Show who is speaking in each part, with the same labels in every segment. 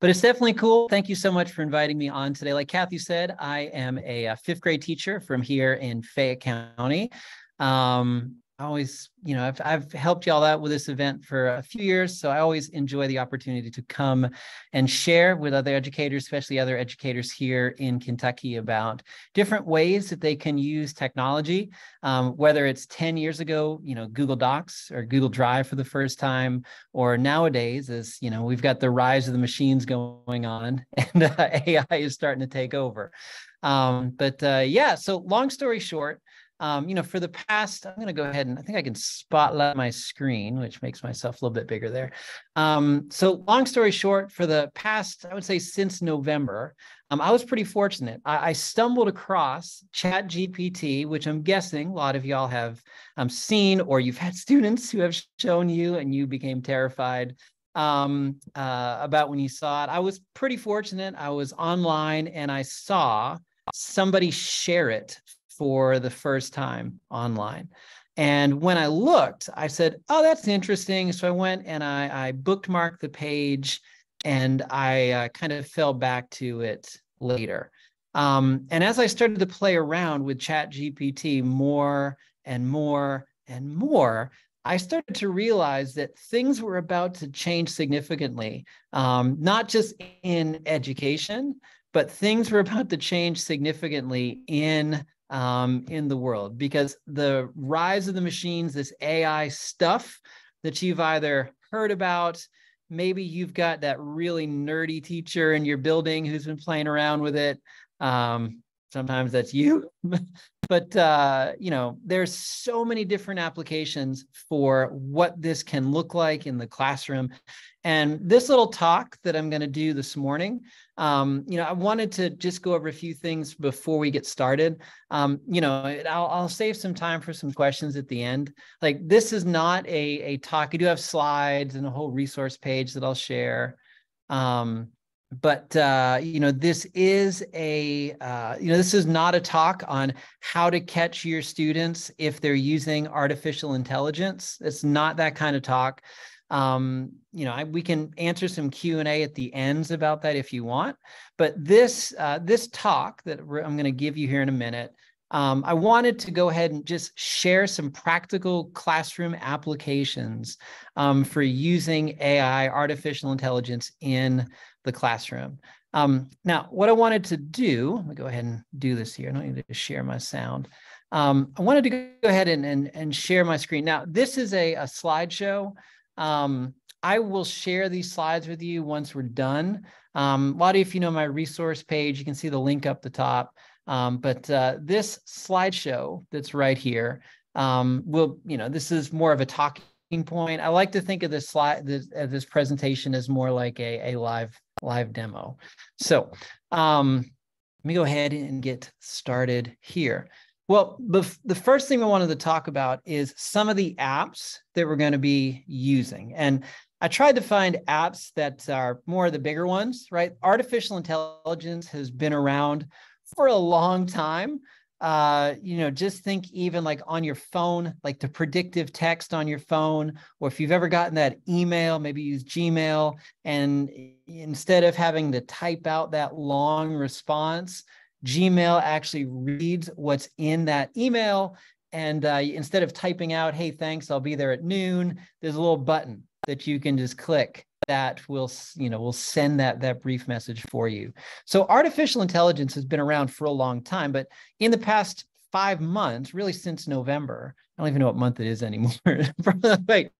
Speaker 1: but it's definitely cool. Thank you so much for inviting me on today. Like Kathy said, I am a, a fifth grade teacher from here in Fayette County. Um, Always, you know, I've, I've helped y'all out with this event for a few years. So I always enjoy the opportunity to come and share with other educators, especially other educators here in Kentucky about different ways that they can use technology, um, whether it's 10 years ago, you know, Google Docs or Google Drive for the first time, or nowadays as, you know, we've got the rise of the machines going on and uh, AI is starting to take over. Um, but uh, yeah, so long story short, um, you know, for the past, I'm going to go ahead and I think I can spotlight my screen, which makes myself a little bit bigger there. Um, so, long story short, for the past, I would say since November, um, I was pretty fortunate. I, I, stumbled across Chat GPT, which I'm guessing a lot of y'all have um, seen, or you've had students who have shown you and you became terrified um, uh, about when you saw it. I was pretty fortunate. I was online and I saw somebody share it for the first time online. And when I looked, I said, Oh, that's interesting. So I went and I, I bookmarked the page and I uh, kind of fell back to it later. Um, and as I started to play around with Chat GPT more and more and more, I started to realize that things were about to change significantly, um, not just in education, but things were about to change significantly in um, in the world because the rise of the machines, this AI stuff that you've either heard about, maybe you've got that really nerdy teacher in your building who's been playing around with it. Um, sometimes that's you. But uh, you know there's so many different applications for what this can look like in the classroom. And this little talk that i'm going to do this morning um, you know i wanted to just go over a few things before we get started. Um, you know I'll, I'll, save some time for some questions at the end. Like this is not a, a talk. I do have slides and a whole resource page that i'll share. Um, but uh, you know this is a uh, you know this is not a talk on how to catch your students if they're using artificial intelligence. It's not that kind of talk. Um, you know I, we can answer some q&a at the ends about that if you want. But this uh, this talk that i'm going to give you here in a minute um, I wanted to go ahead and just share some practical classroom applications um, for using AI, artificial intelligence in the classroom. Um, now, what I wanted to do, let me go ahead and do this here. I don't need to share my sound. Um, I wanted to go ahead and, and, and share my screen. Now, this is a, a slideshow. Um, I will share these slides with you once we're done. Um, a lot of you know my resource page. You can see the link up the top. Um, but uh, this slideshow that's right here um, will, you know, this is more of a talking point. I like to think of this slide, this, uh, this presentation as more like a, a live live demo. So um, let me go ahead and get started here. Well, the, the first thing I wanted to talk about is some of the apps that we're going to be using. And I tried to find apps that are more of the bigger ones, right? Artificial intelligence has been around for a long time uh, you know, just think even like on your phone, like the predictive text on your phone, or if you've ever gotten that email, maybe use Gmail, and instead of having to type out that long response, Gmail actually reads what's in that email. And uh, instead of typing out, hey, thanks, I'll be there at noon, there's a little button that you can just click that will you know will send that that brief message for you. So artificial intelligence has been around for a long time but in the past five months really since november i don't even know what month it is anymore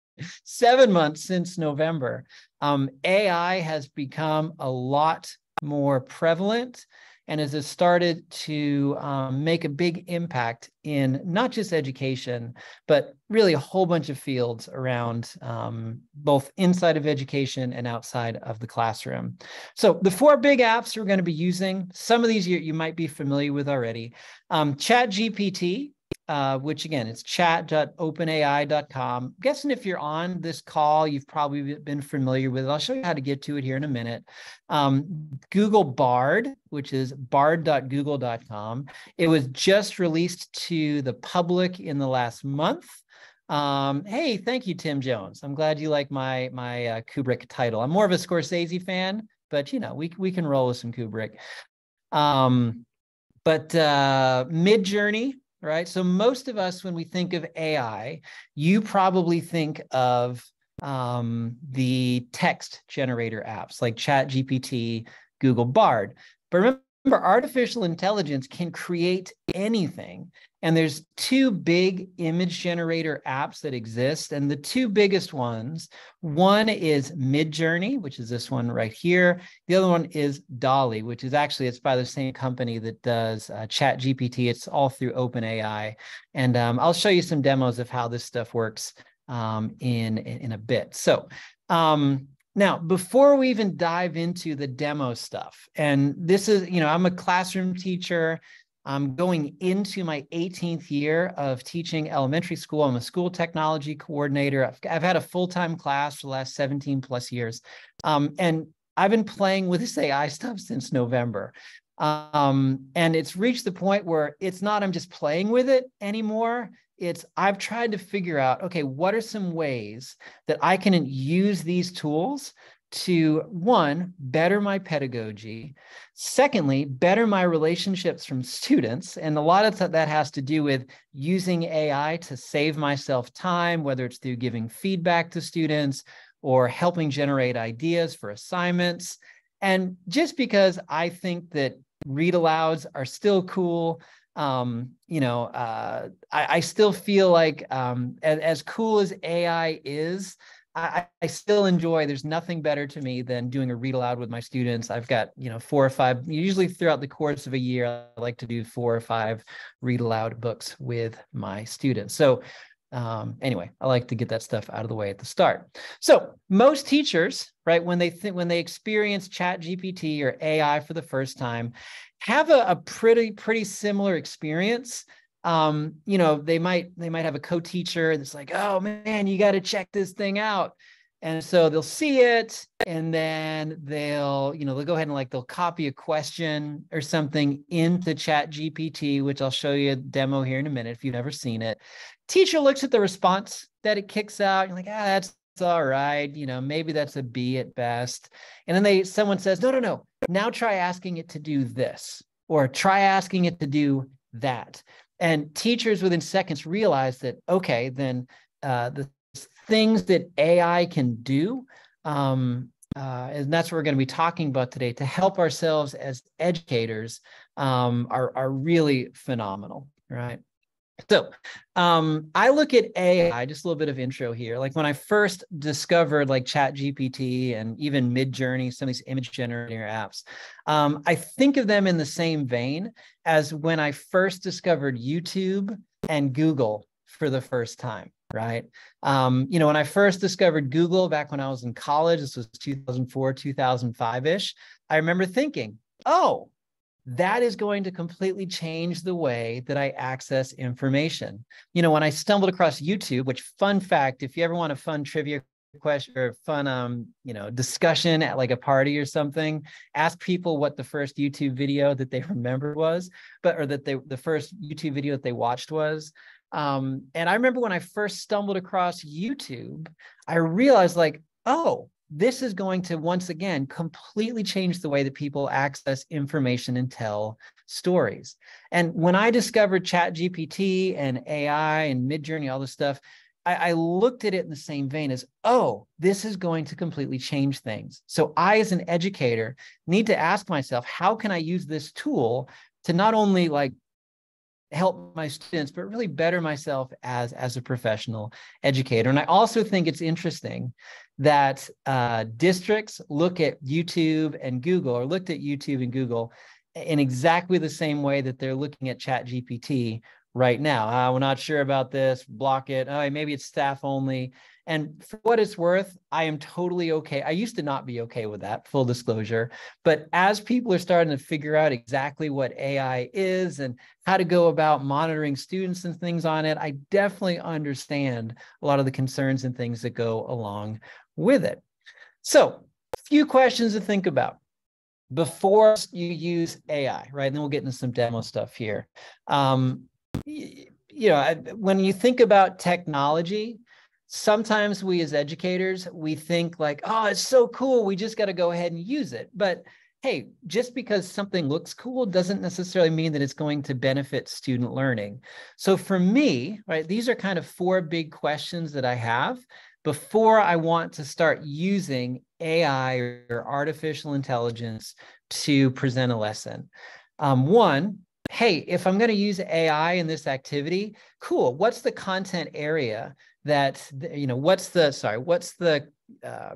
Speaker 1: seven months since november um, ai has become a lot more prevalent and as it started to um, make a big impact in not just education, but really a whole bunch of fields around um, both inside of education and outside of the classroom. So the four big apps we're going to be using, some of these you, you might be familiar with already. Um, Chat GPT uh, which again, it's chat.openai.com. I'm guessing if you're on this call, you've probably been familiar with it. I'll show you how to get to it here in a minute. Um, Google Bard, which is bard.google.com. It was just released to the public in the last month. Um, hey, thank you, Tim Jones. I'm glad you like my my uh, Kubrick title. I'm more of a Scorsese fan, but you know, we we can roll with some Kubrick. Um, but uh, Midjourney, right? So most of us, when we think of AI, you probably think of um, the text generator apps like ChatGPT, Google Bard. But remember, artificial intelligence can create anything. And there's two big image generator apps that exist. And the two biggest ones, one is Midjourney, which is this one right here. The other one is DALL-E, which is actually, it's by the same company that does uh, Chat GPT. It's all through OpenAI. And um, I'll show you some demos of how this stuff works um, in, in a bit. So um, now, before we even dive into the demo stuff, and this is, you know, I'm a classroom teacher. I'm going into my 18th year of teaching elementary school. I'm a school technology coordinator. I've, I've had a full time class for the last 17 plus years. Um, and I've been playing with this AI stuff since November. Um, and it's reached the point where it's not I'm just playing with it anymore it's I've tried to figure out, okay, what are some ways that I can use these tools to one, better my pedagogy. Secondly, better my relationships from students. And a lot of that has to do with using AI to save myself time, whether it's through giving feedback to students or helping generate ideas for assignments. And just because I think that read alouds are still cool, um, you know, uh, I, I, still feel like um, as, as cool as AI is, I, I, still enjoy. There's nothing better to me than doing a read aloud with my students. I've got you know four or five. Usually throughout the course of a year, I like to do four or five read aloud books with my students. So um, anyway, I like to get that stuff out of the way at the start. So most teachers, right, when they think when they experience Chat GPT or AI for the first time, have a, a pretty pretty similar experience um, you know, they might they might have a co-teacher that's like, oh man, you got to check this thing out. And so they'll see it and then they'll, you know, they'll go ahead and like they'll copy a question or something into Chat GPT, which I'll show you a demo here in a minute if you've never seen it. Teacher looks at the response that it kicks out. You're like, ah, that's all right. You know, maybe that's a B at best. And then they someone says, no, no, no. Now try asking it to do this, or try asking it to do that. And teachers within seconds realize that, okay, then uh, the things that AI can do, um, uh, and that's what we're going to be talking about today to help ourselves as educators um, are, are really phenomenal, right? So um, I look at AI, just a little bit of intro here. Like when I first discovered like Chat GPT and even Midjourney, some of these image generator apps, um, I think of them in the same vein as when I first discovered YouTube and Google for the first time, right? Um, you know, when I first discovered Google back when I was in college, this was 2004, 2005 ish, I remember thinking, oh, that is going to completely change the way that I access information. You know, when I stumbled across YouTube, which fun fact, if you ever want a fun trivia question or fun um, you know, discussion at like a party or something, ask people what the first YouTube video that they remember was, but or that they the first YouTube video that they watched was. Um, and I remember when I first stumbled across YouTube, I realized like, oh, this is going to once again completely change the way that people access information and tell stories. And when I discovered Chat GPT and AI and Midjourney, all this stuff, I, I, looked at it in the same vein as, oh, this is going to completely change things. So I, as an educator, need to ask myself, how can I use this tool to not only like help my students, but really better myself as, as a professional educator. And I also think it's interesting that uh, districts look at YouTube and Google or looked at YouTube and Google in exactly the same way that they're looking at Chat GPT right now. Uh, we're not sure about this, block it. Oh, maybe it's staff only. And for what it's worth, I am totally okay. I used to not be okay with that, full disclosure. But as people are starting to figure out exactly what AI is and how to go about monitoring students and things on it, I definitely understand a lot of the concerns and things that go along with it. So, a few questions to think about before you use AI, right? And then we'll get into some demo stuff here. Um, you know, when you think about technology, sometimes we as educators, we think like, oh, it's so cool. We just got to go ahead and use it. But hey, just because something looks cool doesn't necessarily mean that it's going to benefit student learning. So for me, right, these are kind of four big questions that I have before I want to start using AI or artificial intelligence to present a lesson. Um, one, hey, if I'm going to use AI in this activity, cool. What's the content area that, you know, what's the, sorry, what's the, uh,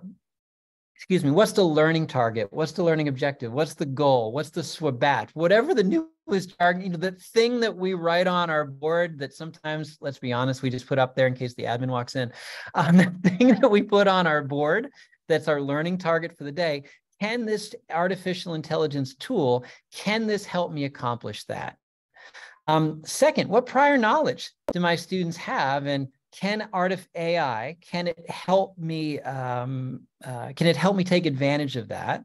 Speaker 1: excuse me, what's the learning target? What's the learning objective? What's the goal? What's the SWBAT? Whatever the newest target, you know, the thing that we write on our board that sometimes, let's be honest, we just put up there in case the admin walks in. Um, the thing that we put on our board that's our learning target for the day can this artificial intelligence tool can this help me accomplish that um, second what prior knowledge do my students have and can artif ai can it help me um, uh, can it help me take advantage of that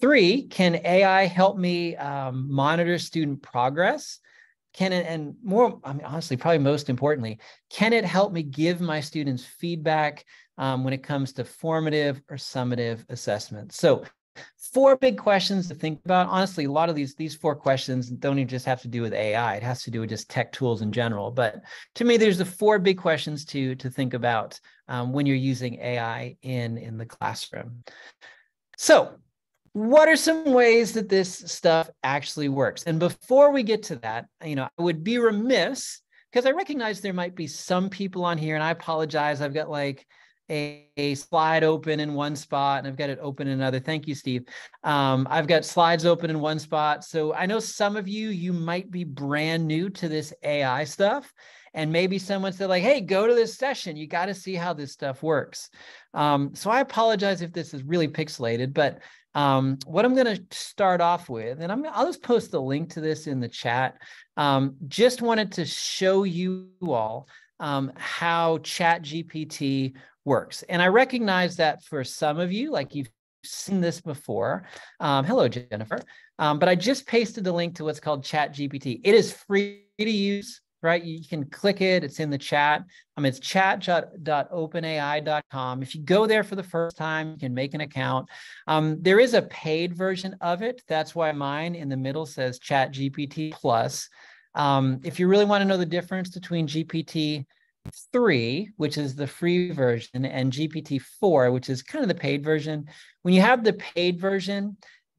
Speaker 1: three can ai help me um, monitor student progress can it and more i mean honestly probably most importantly can it help me give my students feedback um, when it comes to formative or summative assessments. So four big questions to think about. Honestly, a lot of these these four questions don't even just have to do with AI. It has to do with just tech tools in general. But to me, there's the four big questions to to think about um, when you're using AI in in the classroom. So what are some ways that this stuff actually works? And before we get to that, you know, I would be remiss because I recognize there might be some people on here, and I apologize. I've got like a, a, slide open in one spot and I've got it open in another. Thank you, Steve. Um, I've got slides open in one spot. So I know some of you, you might be brand new to this AI stuff. And maybe someone said like, hey, go to this session. You got to see how this stuff works. Um, so I apologize if this is really pixelated, but um, what I'm going to start off with, and I'm, I'll just post the link to this in the chat. Um, just wanted to show you all um, how Chat GPT works. And I recognize that for some of you, like you've seen this before. Um, hello, Jennifer. Um, but I just pasted the link to what's called Chat GPT. It is free to use, right? You can click it. It's in the chat. Um, it's chat.openai.com. If you go there for the first time, you can make an account. Um, there is a paid version of it. That's why mine in the middle says Chat GPT Plus. Um, if you really want to know the difference between GPT 3, which is the free version, and GPT-4, which is kind of the paid version. When you have the paid version,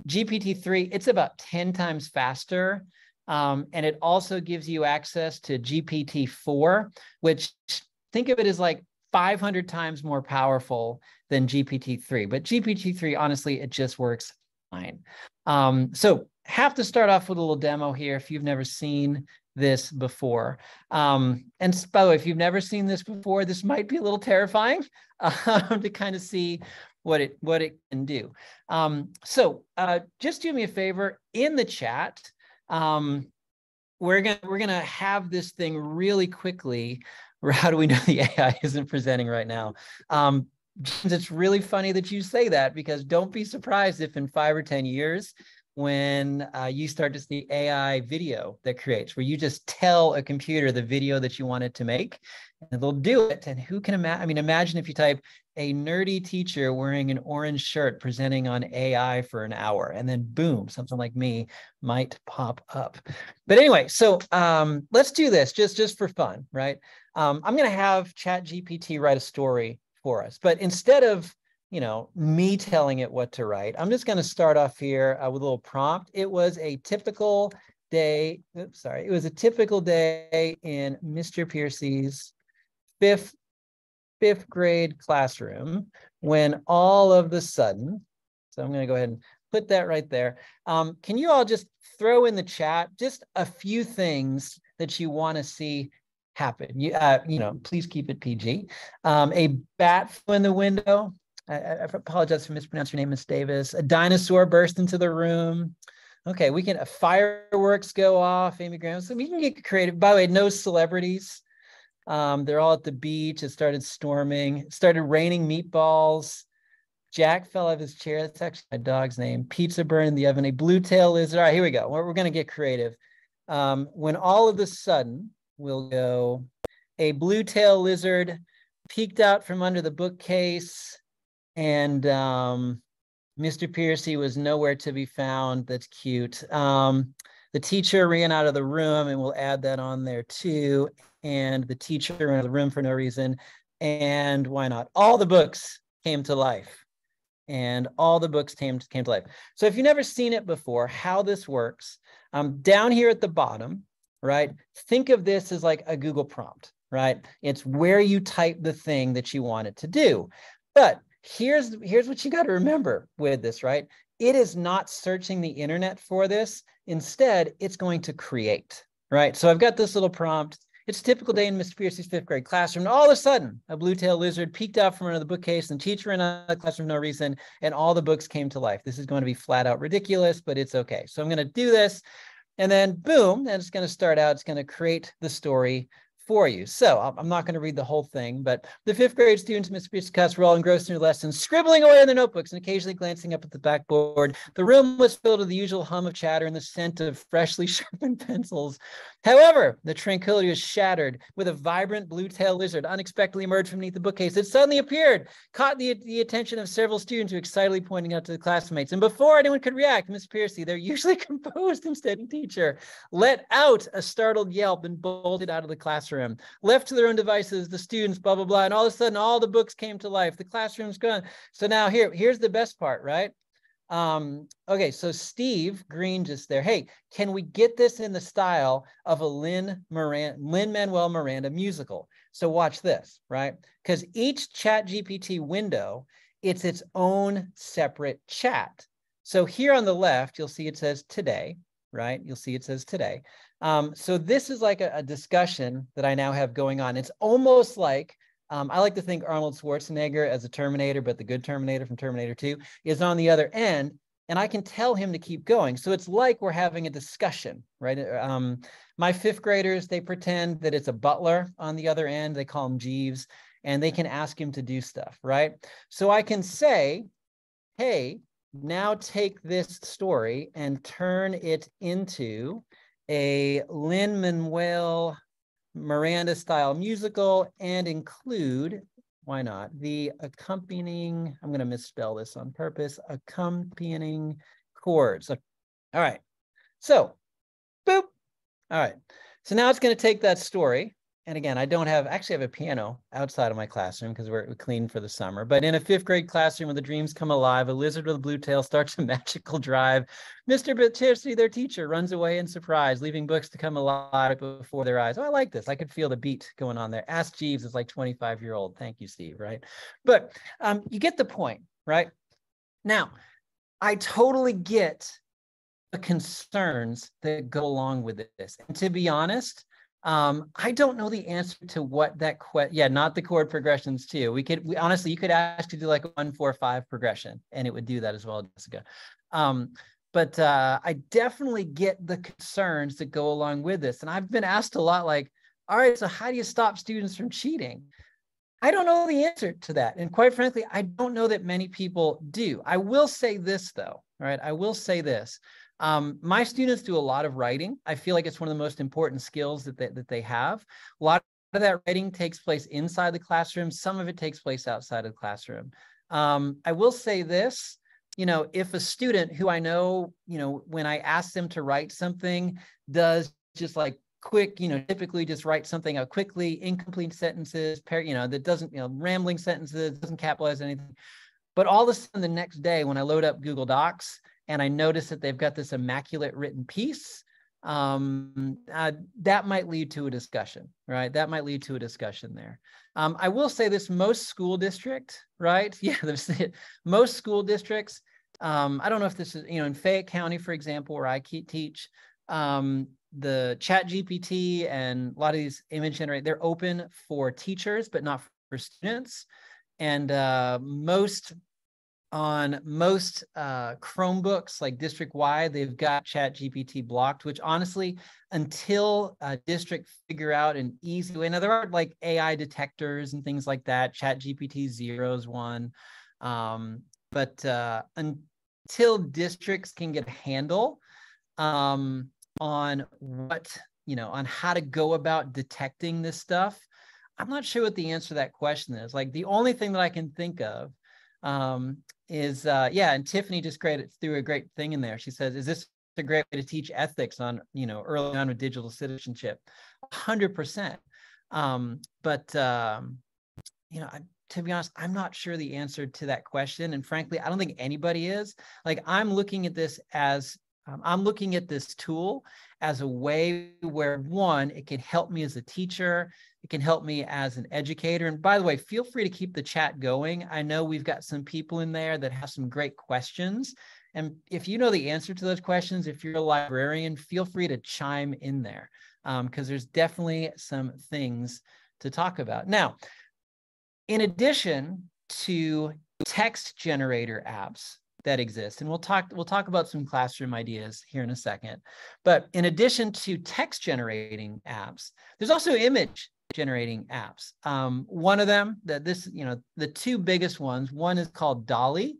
Speaker 1: GPT-3, it's about 10 times faster. Um, and it also gives you access to GPT-4, which think of it as like 500 times more powerful than GPT-3. But GPT-3, honestly, it just works fine. Um, so have to start off with a little demo here if you've never seen this before. Um, and by the way, if you've never seen this before, this might be a little terrifying um, to kind of see what it what it can do. Um, so uh, just do me a favor in the chat. Um, we're gonna we're gonna have this thing really quickly. How do we know the AI isn't presenting right now? Um, it's really funny that you say that because don't be surprised if in five or 10 years when uh, you start to see AI video that creates, where you just tell a computer the video that you want it to make, and they'll do it. And who can imagine? I mean, imagine if you type a nerdy teacher wearing an orange shirt presenting on AI for an hour, and then boom, something like me might pop up. But anyway, so um, let's do this just just for fun, right? Um, I'm going to have Chat GPT write a story for us, but instead of you know, me telling it what to write. I'm just going to start off here uh, with a little prompt. It was a typical day. Oops, sorry. It was a typical day in Mr. Piercey's fifth fifth grade classroom when all of the sudden, so I'm going to go ahead and put that right there. Um, can you all just throw in the chat just a few things that you want to see happen? You, uh, you know, please keep it PG. Um, a bat flew in the window. I, I apologize for mispronouncing your name, Miss Davis. A dinosaur burst into the room. Okay, we can uh, fireworks go off, Amy Graham. So we can get creative. By the way, no celebrities. Um, they're all at the beach. It started storming. It started raining meatballs. Jack fell out of his chair. That's actually my dog's name. Pizza burned in the oven. A blue tail lizard. All right, here we go. We're, we're going to get creative. Um, when all of a sudden, we'll go, a blue tail lizard peeked out from under the bookcase and um, Mr. Piercey was nowhere to be found. That's cute. Um, the teacher ran out of the room, and we'll add that on there too. And the teacher ran out of the room for no reason. And why not? All the books came to life. And all the books came, came to life. So if you've never seen it before, how this works, um, down here at the bottom, right? Think of this as like a Google prompt, right? It's where you type the thing that you want it to do. But here's here's what you got to remember with this, right? It is not searching the internet for this. Instead, it's going to create, right? So I've got this little prompt. It's a typical day in Mr. Piercey's fifth grade classroom. all of a sudden, a blue-tailed lizard peeked out from under the bookcase and teacher in the classroom for no reason, and all the books came to life. This is going to be flat out ridiculous, but it's okay. So I'm going to do this. And then boom, and it's going to start out, it's going to create the story for you. So I'm not going to read the whole thing, but the fifth grade students, Mr. Piscus, were all engrossed in their lessons, scribbling away in their notebooks and occasionally glancing up at the backboard. The room was filled with the usual hum of chatter and the scent of freshly sharpened pencils. However, the tranquility was shattered with a vibrant blue-tailed lizard unexpectedly emerged from beneath the bookcase. It suddenly appeared, caught the, the attention of several students who excitedly pointing out to the classmates. And before anyone could react, Miss Piercey, their usually composed and steady teacher, let out a startled yelp and bolted out of the classroom. Left to their own devices, the students, blah, blah, blah. And all of a sudden, all the books came to life. The classroom's gone. So now here, here's the best part, right? Um, okay, so Steve Green just there. Hey, can we get this in the style of a Miranda, Lin Manuel Miranda musical? So watch this, right? Because each Chat GPT window, it's its own separate chat. So here on the left, you'll see it says today, right? You'll see it says today. Um, so this is like a, a discussion that I now have going on. It's almost like um, I like to think Arnold Schwarzenegger as a Terminator, but the good Terminator from Terminator 2 is on the other end, and I can tell him to keep going. So it's like we're having a discussion, right? Um, my fifth graders, they pretend that it's a butler on the other end. They call him Jeeves, and they can ask him to do stuff, right? So I can say, hey, now take this story and turn it into a Lin Manuel Miranda style musical and include, why not, the accompanying, I'm going to misspell this on purpose, accompanying chords. all right. So, boop. All right. So now it's going to take that story and again, I don't have actually have a piano outside of my classroom because we're clean for the summer. But in a fifth grade classroom when the dreams come alive, a lizard with a blue tail starts a magical drive. Mr. Batirsi, their teacher, runs away in surprise, leaving books to come alive before their eyes. Oh, I like this. I could feel the beat going on there. Ask Jeeves is like 25 year old. Thank you, Steve. Right. But um, you get the point, right? Now, I totally get the concerns that go along with this. And to be honest, um, I don't know the answer to what that question. Yeah, not the chord progressions too. We could we, honestly, you could ask to do like one four five progression, and it would do that as well, Jessica. Um, but uh, I definitely get the concerns that go along with this, and I've been asked a lot, like, all right, so how do you stop students from cheating? I don't know the answer to that, and quite frankly, I don't know that many people do. I will say this though, all right, I will say this. Um, my students do a lot of writing. I feel like it's one of the most important skills that they, that they have. A lot of that writing takes place inside the classroom. Some of it takes place outside of the classroom. Um, I will say this, you know, if a student who I know, you know, when I ask them to write something does just like quick, you know, typically just write something out quickly, incomplete sentences, pair, you know, that doesn't, you know, rambling sentences, doesn't capitalize anything. But all of a sudden the next day when I load up Google Docs, and I notice that they've got this immaculate written piece, um, uh, that might lead to a discussion, right? That might lead to a discussion there. Um, I will say this, most school district, right? Yeah, most school districts, um, I don't know if this is, you know, in Fayette County, for example, where I teach, um, the chat GPT and a lot of these image generate, they're open for teachers, but not for students. And uh, most on most uh, Chromebooks, like district wide, they've got Chat GPT blocked, which honestly, until a district figure out an easy way, now there are like AI detectors and things like that, Chat GPT zeros one. Um, but uh, until districts can get a handle um, on what, you know, on how to go about detecting this stuff, I'm not sure what the answer to that question is. Like the only thing that I can think of um, is, uh, yeah, and Tiffany just created threw a great thing in there. She says, "Is this a great way to teach ethics on, you know, early on with digital citizenship?" Hundred percent. Um, but um, you know, I, to be honest, I'm not sure the answer to that question, and frankly, I don't think anybody is. Like, I'm looking at this as um, I'm looking at this tool as a way where one, it can help me as a teacher, it can help me as an educator. And by the way, feel free to keep the chat going. I know we've got some people in there that have some great questions. And if you know the answer to those questions, if you're a librarian, feel free to chime in there because um, there's definitely some things to talk about. Now, in addition to text generator apps, that exist and we'll talk we'll talk about some classroom ideas here in a second but in addition to text generating apps there's also image generating apps. Um, one of them that this you know the two biggest ones one is called DALL-E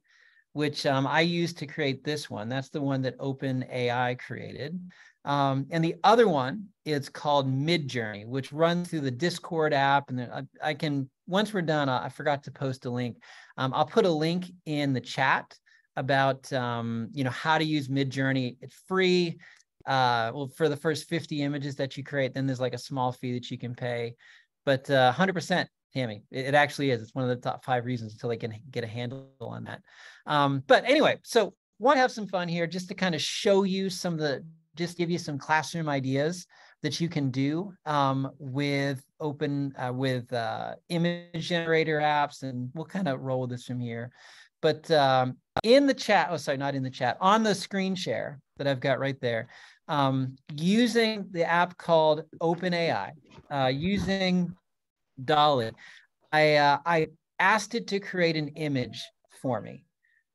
Speaker 1: which um, i used to create this one. That's the one that open ai created. Um, and the other one is called midjourney which runs through the discord app. And I, I, can once we're done I, I forgot to post a link. Um, i'll put a link in the chat about um, you know how to use Midjourney. It's free. Uh, well, for the first 50 images that you create, then there's like a small fee that you can pay. But uh, 100%, Tammy, it, it, actually is. It's one of the top five reasons until they can get a handle on that. Um, but anyway, so want to have some fun here, just to kind of show you some of the, just give you some classroom ideas that you can do um, with open uh, with uh, image generator apps, and we'll kind of roll with this from here. But um, in the chat, oh, sorry, not in the chat, on the screen share that I've got right there, um, using the app called OpenAI, uh, using DALL-E, I, uh, I asked it to create an image for me.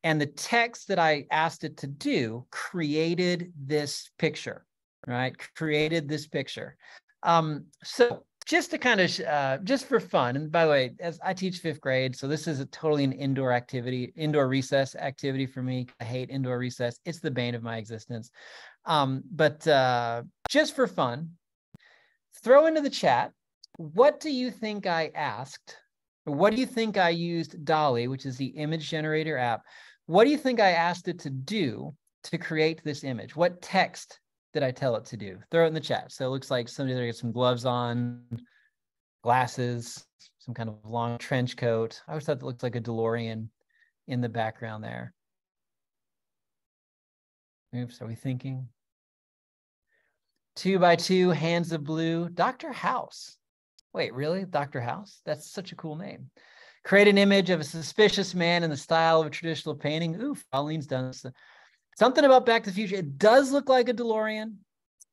Speaker 1: And the text that I asked it to do created this picture, right? Created this picture. Um, so just to kind of uh, just for fun and by the way as i teach fifth grade so this is a totally an indoor activity indoor recess activity for me i hate indoor recess it's the bane of my existence um, but uh, just for fun throw into the chat what do you think i asked what do you think i used DALL-E which is the image generator app what do you think i asked it to do to create this image what text did I tell it to do? Throw it in the chat. So it looks like somebody there gets some gloves on, glasses, some kind of long trench coat. I always thought it looked like a DeLorean in the background there. Oops, are we thinking? Two by two, hands of blue, Dr. House. Wait, really? Dr. House? That's such a cool name. Create an image of a suspicious man in the style of a traditional painting. Ooh, Pauline's done this. Something about Back to the Future. It does look like a DeLorean.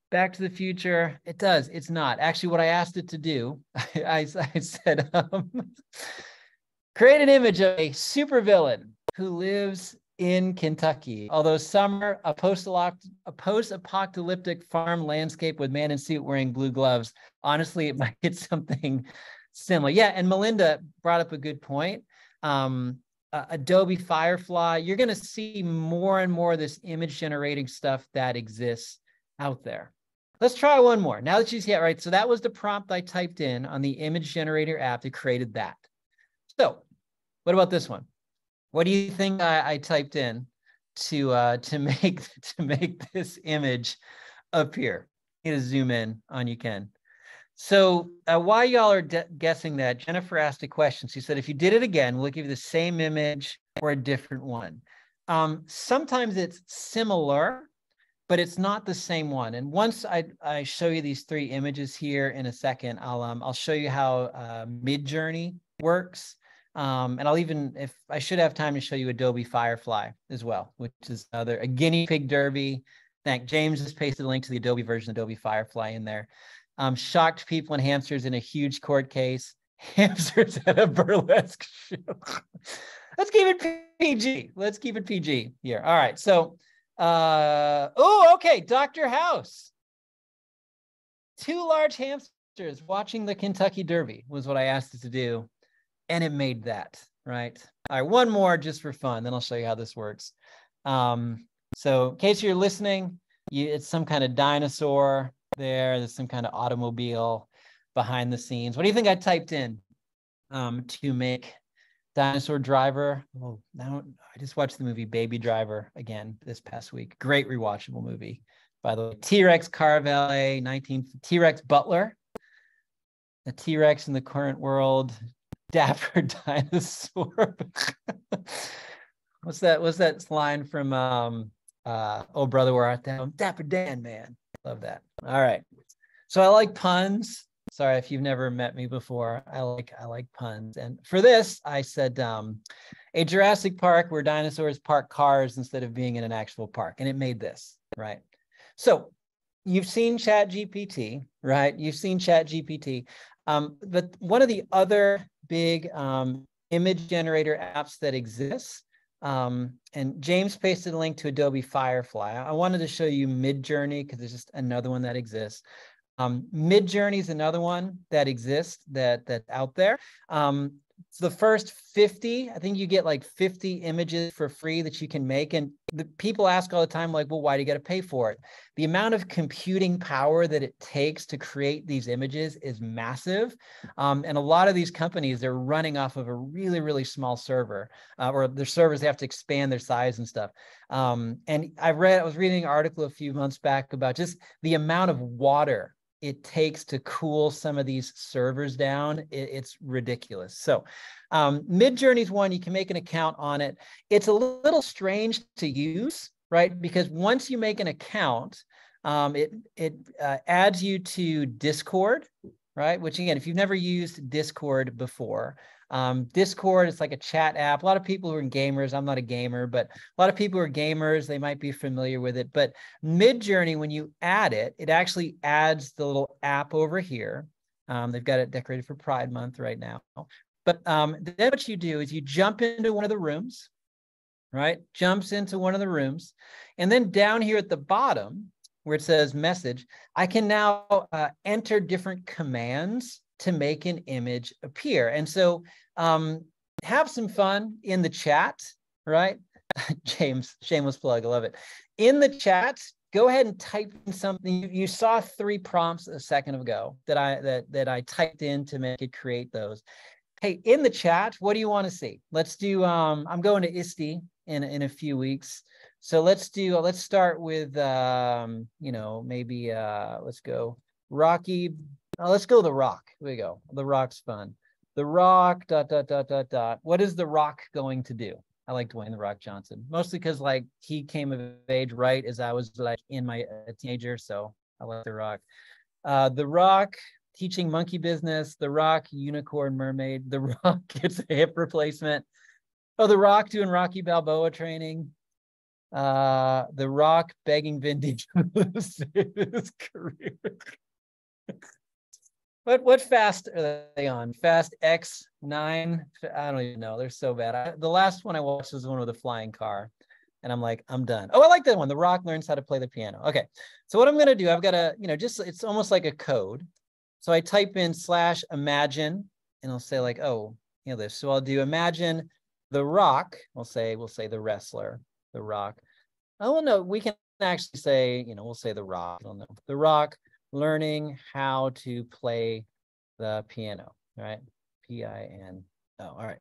Speaker 1: Back to the Future. It does. It's not. Actually, what I asked it to do, I, I said, um, create an image of a supervillain who lives in Kentucky. Although summer, a post-apocalyptic farm landscape with man in suit wearing blue gloves. Honestly, it might get something similar. Yeah, and Melinda brought up a good point. Um, uh, Adobe Firefly, you're going to see more and more of this image generating stuff that exists out there. Let's try one more. Now that see it, right? So that was the prompt I typed in on the image generator app that created that. So what about this one? What do you think I, I typed in to uh, to make to make this image appear? You to zoom in on you Ken. So uh, while y'all are guessing that, Jennifer asked a question. She said, if you did it again, we'll give you the same image or a different one? Um, sometimes it's similar, but it's not the same one. And once I, I show you these three images here in a second, I'll, um, I'll show you how uh, Midjourney works. Um, and I'll even, if I should have time to show you Adobe Firefly as well, which is another, a guinea pig derby. Thank James has pasted a link to the Adobe version of Adobe Firefly in there um, shocked people and hamsters in a huge court case, hamsters at a burlesque show. Let's keep it PG. Let's keep it PG here. All right. So, uh, oh, okay. Dr. House. Two large hamsters watching the Kentucky Derby was what I asked it to do. And it made that, right? All right. One more just for fun. Then I'll show you how this works. Um, so, in case you're listening, you, it's some kind of dinosaur there. There's some kind of automobile. behind the scenes. What do you think I typed in um, to make Dinosaur Driver? Oh, now I just watched the movie Baby Driver again this past week. Great rewatchable movie, by the way. T Rex Car Valet, 19 T Rex Butler, the T Rex in the current world, Dapper Dinosaur. what's that? What's that line from um, uh, Oh Brother, Where Art Thou? Dapper Dan, man. Love that. All right. So I like puns. Sorry if you've never met me before. I like I like puns. And for this, I said um, a Jurassic Park where dinosaurs park cars instead of being in an actual park. And it made this, right? So you've seen Chat GPT, right? You've seen Chat GPT. Um, but one of the other big um, image generator apps that exists, um, and James pasted a link to Adobe Firefly. I wanted to show you Midjourney because there's just another one that exists. Um, Midjourney is another one that exists that that's out there. Um, the first 50, I think you get like 50 images for free that you can make. And the people ask all the time, like, well, why do you got to pay for it? The amount of computing power that it takes to create these images is massive. Um, and a lot of these companies, they're running off of a really, really small server, uh, or their servers have to expand their size and stuff. Um, and I read, I was reading an article a few months back about just the amount of water it takes to cool some of these servers down, it, it's ridiculous. So um, Midjourney's one, you can make an account on it. It's a little strange to use, right? Because once you make an account, um, it, it uh, adds you to Discord, right? Which again, if you've never used Discord before, um, Discord it's like a chat app. A lot of people who are gamers, I'm not a gamer, but a lot of people who are gamers, they might be familiar with it. But Midjourney, when you add it, it actually adds the little app over here. Um, they've got it decorated for Pride Month right now. But um, then what you do is you jump into one of the rooms, right? Jumps into one of the rooms. And then down here at the bottom, where it says message, I can now uh, enter different commands to make an image appear. And so um, have some fun in the chat, right? James, shameless plug, I love it. In the chat, go ahead and type in something. You, you saw three prompts a second ago that I that that I typed in to make it create those. Hey, in the chat, what do you want to see? Let's do. Um, I'm going to ISTE in in a few weeks, so let's do. Let's start with. Um, you know, maybe. Uh, let's go. Rocky now let's go the rock. Here we go. The rock's fun. The rock, dot, dot, dot, dot, dot. What is the rock going to do? I like Dwayne the Rock Johnson, mostly because like he came of age right as I was like in my uh, teenager. So I like the rock. Uh, the rock teaching monkey business. The rock unicorn mermaid. The rock gets a hip replacement. Oh, the rock doing Rocky Balboa training. Uh, the rock begging Vin Diesel to save his career. What what fast are they on? Fast X nine? I don't even know. They're so bad. I, the last one I watched was one with a flying car, and I'm like, I'm done. Oh, I like that one. The Rock learns how to play the piano. Okay, so what I'm gonna do, I've got a, you know, just it's almost like a code. So I type in slash imagine, and I'll say like, oh, you know this. So I'll do imagine the Rock. We'll say we'll say the wrestler, the Rock. Oh no, we can actually say, you know, we'll say the Rock. I don't know the Rock learning how to play the piano, right? P-I-N-O, all right.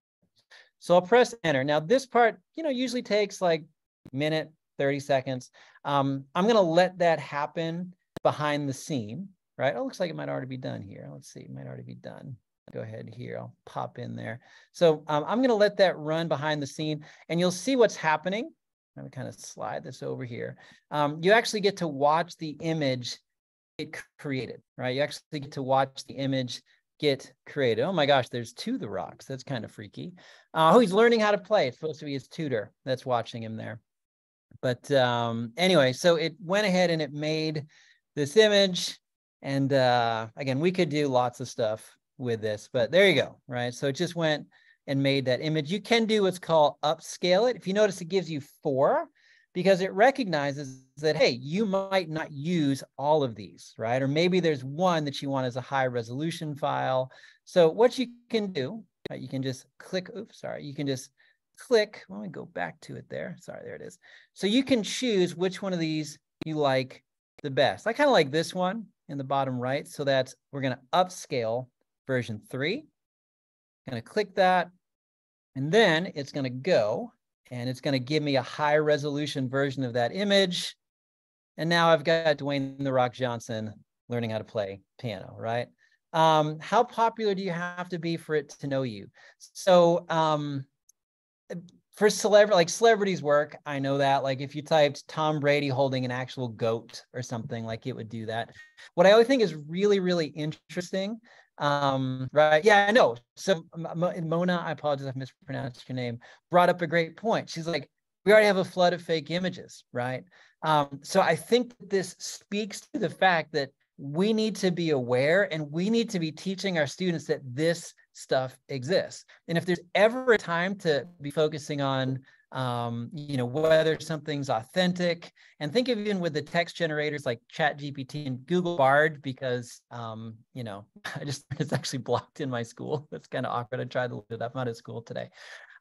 Speaker 1: So I'll press enter. Now this part, you know, usually takes like minute, 30 seconds. Um, I'm gonna let that happen behind the scene, right? Oh, looks like it might already be done here. Let's see, it might already be done. Go ahead here, I'll pop in there. So um, I'm gonna let that run behind the scene and you'll see what's happening. I'm gonna kind of slide this over here. Um, you actually get to watch the image get created, right? You actually get to watch the image get created. Oh my gosh, there's two the rocks. That's kind of freaky. Uh, oh, he's learning how to play. It's supposed to be his tutor that's watching him there. But um, anyway, so it went ahead and it made this image. And uh, again, we could do lots of stuff with this, but there you go, right? So it just went and made that image. You can do what's called upscale it. If you notice, it gives you four because it recognizes that, hey, you might not use all of these, right? Or maybe there's one that you want as a high resolution file. So what you can do, right, you can just click, oops, sorry, you can just click, let me go back to it there. Sorry, there it is. So you can choose which one of these you like the best. I kind of like this one, in the bottom right. So that's, we're going to upscale version three. Going to click that. And then it's going to go and it's going to give me a high resolution version of that image. And now I've got Dwayne The Rock Johnson learning how to play piano, right? Um, how popular do you have to be for it to know you? So um, for celebrity, like celebrities work, I know that. Like if you typed Tom Brady holding an actual goat or something, like it would do that. What I always think is really, really interesting um right yeah i know. So mona i apologize if i mispronounced your name brought up a great point. She's like we already have a flood of fake images right? Um so i think this speaks to the fact that we need to be aware and we need to be teaching our students that this stuff exists. And if there's ever a time to be focusing on um, you know, whether something's authentic. And think of even with the text generators like Chat GPT and Google Bard, because, um, you know, I just, it's actually blocked in my school. That's kind of awkward. I tried to look it up. I'm out of school today.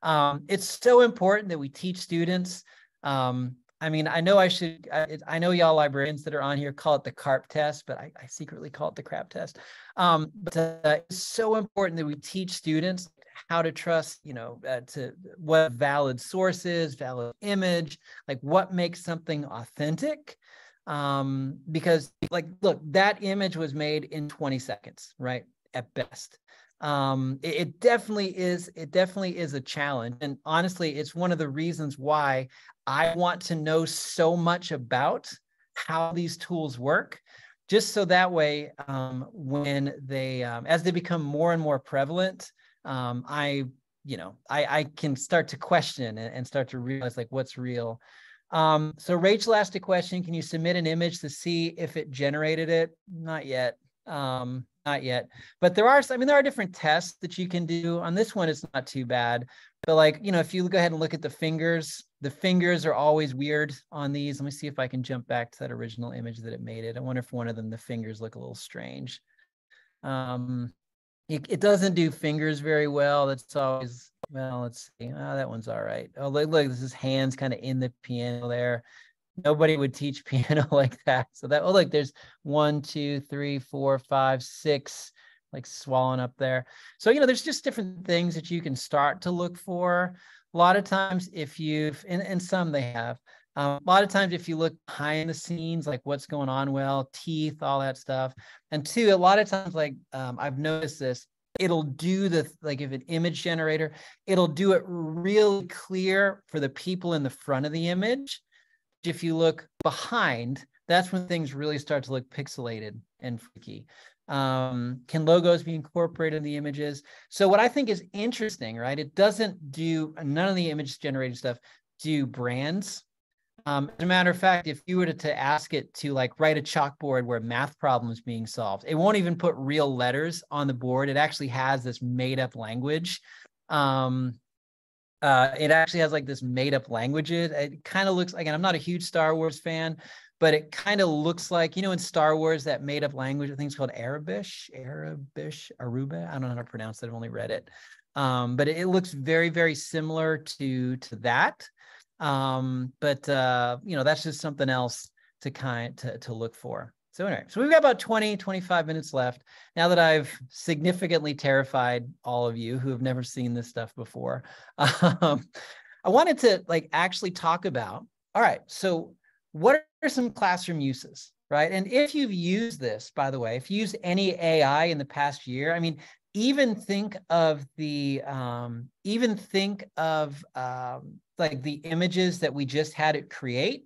Speaker 1: Um, it's so important that we teach students. Um, I mean, I know I should, I, I, know y'all librarians that are on here call it the CARP test, but I, I secretly call it the crap test. Um, but uh, it's so important that we teach students how to trust, you know, uh, to what valid sources, valid image, like what makes something authentic. Um, because like, look, that image was made in 20 seconds, right? At best. Um, it, it definitely is, it definitely is a challenge. And honestly, it's one of the reasons why I want to know so much about how these tools work just so that way um, when they um, as they become more and more prevalent um, I, you know, I, I can start to question and, and start to realize like what's real. Um, so Rachel asked a question, can you submit an image to see if it generated it? Not yet. Um, not yet, but there are, I mean, there are different tests that you can do on this one. It's not too bad, but like, you know, if you go ahead and look at the fingers, the fingers are always weird on these. Let me see if I can jump back to that original image that it made it. I wonder if one of them, the fingers look a little strange. Um, it, it doesn't do fingers very well. That's always well. Let's see. Oh, that one's all right. Oh, look, look. This is hands kind of in the piano there. Nobody would teach piano like that. So that. Oh, look. There's one, two, three, four, five, six. Like swallowing up there. So you know, there's just different things that you can start to look for. A lot of times, if you've and, and some they have. Um, a lot of times, if you look behind the scenes, like what's going on, well, teeth, all that stuff. And two, a lot of times, like um, I've noticed this, it'll do the like if an image generator, it'll do it really clear for the people in the front of the image. If you look behind, that's when things really start to look pixelated and freaky. Um, can logos be incorporated in the images? So what I think is interesting, right? It doesn't do none of the image generated stuff do brands um, as a matter of fact, if you were to, ask it to like write a chalkboard where math problems being solved, it won't even put real letters on the board. It actually has this made up language. Um, uh, it actually has like this made up language. It kind of looks again. I'm not a huge Star Wars fan, but it kind of looks like you know in Star Wars that made up language. I think it's called Aurebesh, Aurebesh, Aruba. I don't know how to pronounce it. I've only read it, um, but it looks very very similar to to that. Um, but uh, you know, that's just something else to kind to, to look for. So anyway, so we've got about 20, 25 minutes left. Now that I've significantly terrified all of you who have never seen this stuff before, um, I wanted to like actually talk about, all right, so what are some classroom uses, right? And if you've used this, by the way, if you used any AI in the past year, I mean, even think of the, um, even think of um, like the images that we just had it create.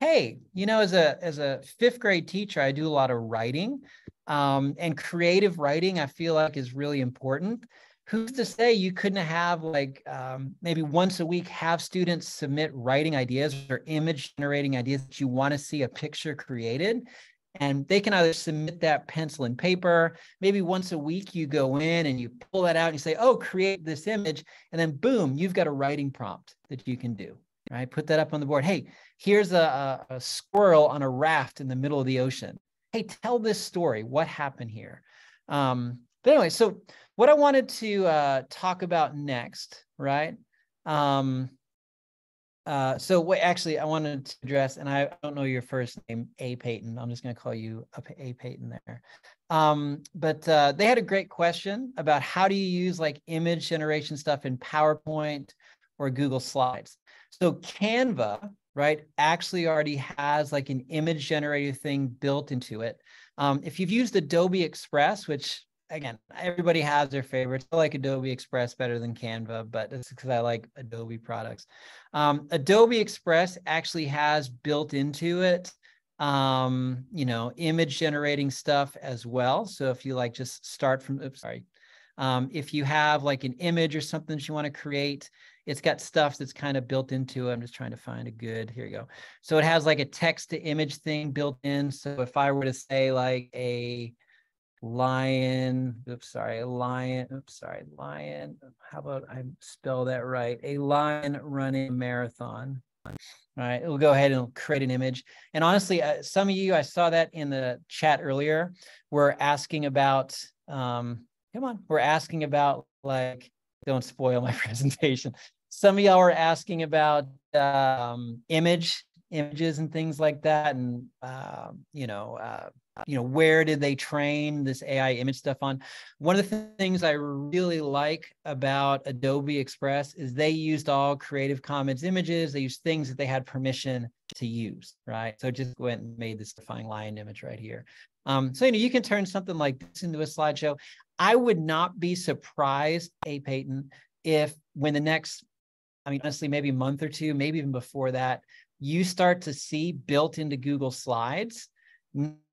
Speaker 1: Hey you know as a as a fifth grade teacher i do a lot of writing um, and creative writing i feel like is really important. Who's to say you couldn't have like um, maybe once a week have students submit writing ideas or image generating ideas that you want to see a picture created and they can either submit that pencil and paper. Maybe once a week you go in and you pull that out and you say oh create this image and then boom you've got a writing prompt that you can do right? Put that up on the board. Hey here's a, a, a squirrel on a raft in the middle of the ocean. Hey tell this story. What happened here? Um, but anyway so what i wanted to uh, talk about next right um, uh, so wait, actually, I wanted to address, and I don't know your first name, A. Peyton. I'm just going to call you A. Peyton there. Um, but uh, they had a great question about how do you use like image generation stuff in PowerPoint or Google Slides. So Canva, right, actually already has like an image generator thing built into it. Um, if you've used Adobe Express, which again, everybody has their favorites. I like Adobe Express better than Canva, but it's because I like Adobe products. Um, Adobe Express actually has built into it, um, you know, image generating stuff as well. So if you like just start from, oops, sorry. Um, if you have like an image or something that you want to create, it's got stuff that's kind of built into it. I'm just trying to find a good, here you go. So it has like a text to image thing built in. So if I were to say like a, lion oops sorry lion oops sorry lion how about i spell that right? A lion running marathon. All right it'll go ahead and create an image. And honestly uh, some of you i saw that in the chat earlier were asking about um come on we're asking about like don't spoil my presentation. Some of y'all are asking about um image images and things like that and um, you know uh, you know where did they train this ai image stuff on? One of the th- things i really like about adobe express is they used all creative commons images they used things that they had permission to use right? So just went and made this defying lion image right here. Um, so you know you can turn something like this into a slideshow. I would not be surprised a peyton if when the next i mean honestly maybe a month or two maybe even before that you start to see built into google slides